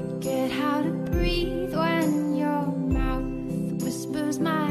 Forget how to breathe when your mouth whispers my